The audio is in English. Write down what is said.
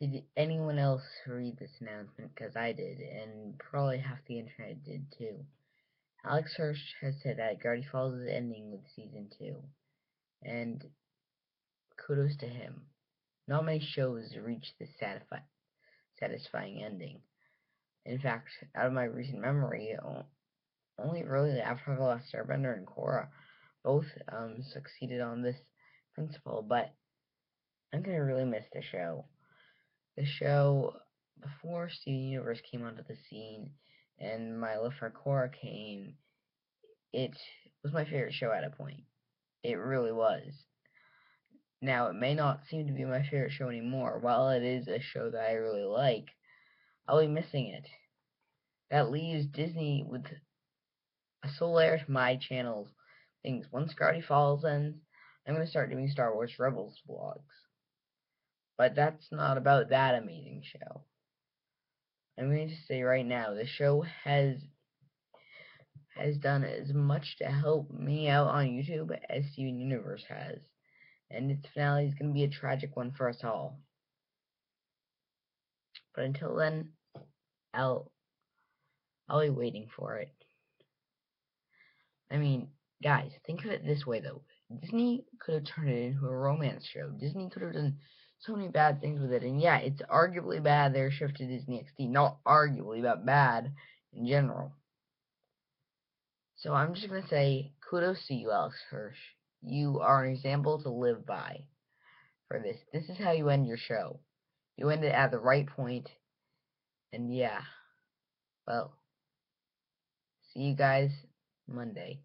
Did anyone else read this announcement? Because I did, and probably half the internet did too. Alex Hirsch has said that Gravity Falls is ending with season two, and kudos to him. Not many shows reach this satisfi satisfying ending. In fact, out of my recent memory, only really Avatar The Last Airbender and Korra both um, succeeded on this principle, but I'm gonna really miss the show. The show before Steven Universe came onto the scene and my love for Korra came, it was my favorite show at a point. It really was. Now, it may not seem to be my favorite show anymore. While it is a show that I really like, I'll be missing it. That leaves Disney with a sole heir to my channel's things. Once Gravity Falls ends, I'm going to start doing Star Wars Rebels vlogs. But that's not about that amazing show. I'm going to say right now, the show has has done as much to help me out on YouTube as Steven Universe has. And its finale is going to be a tragic one for us all. But until then, I'll I'll be waiting for it. I mean, guys, think of it this way though. Disney could have turned it into a romance show. Disney could have done so many bad things with it. And yeah, it's arguably bad their shift to Disney XD. Not arguably, but bad in general. So I'm just going to say kudos to you, Alex Hirsch. You are an example to live by for this. This is how you end your show. You end it at the right point. And yeah. Well, see you guys Monday.